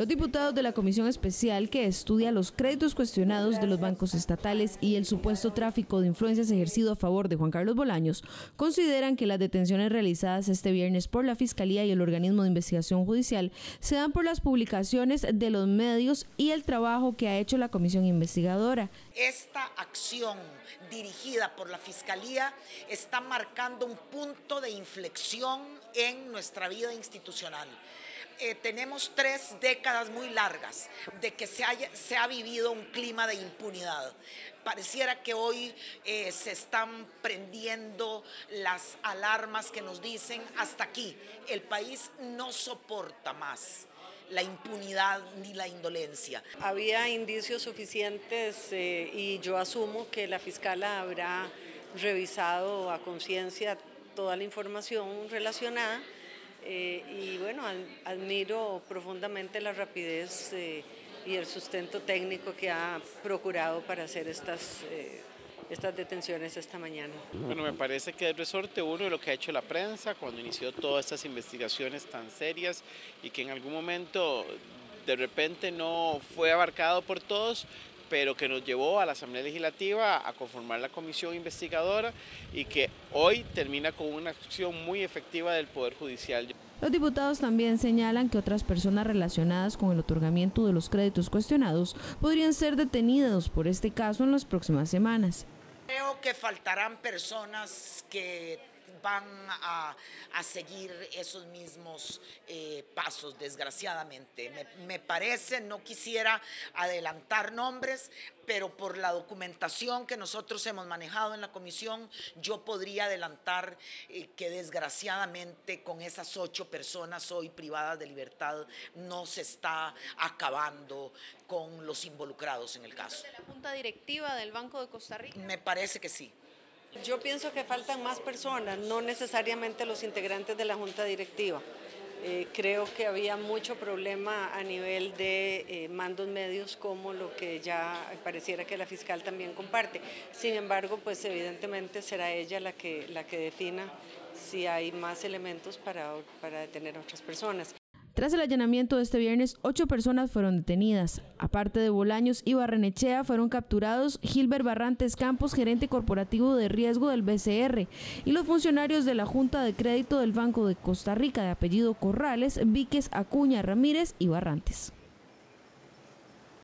Los diputados de la Comisión Especial que estudia los créditos cuestionados de los bancos estatales y el supuesto tráfico de influencias ejercido a favor de Juan Carlos Bolaños consideran que las detenciones realizadas este viernes por la Fiscalía y el organismo de investigación judicial se dan por las publicaciones de los medios y el trabajo que ha hecho la comisión investigadora. Esta acción dirigida por la Fiscalía está marcando un punto de inflexión en nuestra vida institucional. Eh, tenemos tres décadas muy largas de que se, haya, se ha vivido un clima de impunidad. Pareciera que hoy eh, se están prendiendo las alarmas que nos dicen hasta aquí, el país no soporta más la impunidad ni la indolencia. Había indicios suficientes eh, y yo asumo que la fiscal habrá revisado a conciencia toda la información relacionada eh, y bueno, admiro profundamente la rapidez eh, y el sustento técnico que ha procurado para hacer estas, eh, estas detenciones esta mañana. Bueno, me parece que es resorte uno de lo que ha hecho la prensa cuando inició todas estas investigaciones tan serias y que en algún momento de repente no fue abarcado por todos, pero que nos llevó a la Asamblea Legislativa a conformar la comisión investigadora y que hoy termina con una acción muy efectiva del Poder Judicial. Los diputados también señalan que otras personas relacionadas con el otorgamiento de los créditos cuestionados podrían ser detenidos por este caso en las próximas semanas. Creo que faltarán personas que van a, seguir esos mismos eh, pasos, desgraciadamente. Me, parece, no quisiera adelantar nombres, pero por la documentación que nosotros hemos manejado en la comisión, yo podría adelantar eh, que desgraciadamente con esas ocho personas hoy privadas de libertad no se está acabando con los involucrados en el caso. ¿De la Junta Directiva del Banco de Costa Rica? Me parece que sí. Yo pienso que faltan más personas, no necesariamente los integrantes de la Junta Directiva. Eh, creo que había mucho problema a nivel de eh, mandos medios como lo que ya pareciera que la fiscal también comparte. Sin embargo, pues evidentemente será ella la que, la que defina si hay más elementos para, para detener a otras personas. Tras el allanamiento de este viernes, ocho personas fueron detenidas. Aparte de Bolaños y Barrenechea, fueron capturados Gilbert Barrantes Campos, gerente corporativo de riesgo del BCR, y los funcionarios de la Junta de Crédito del Banco de Costa Rica, de apellido Corrales, Víquez Acuña Ramírez y Barrantes.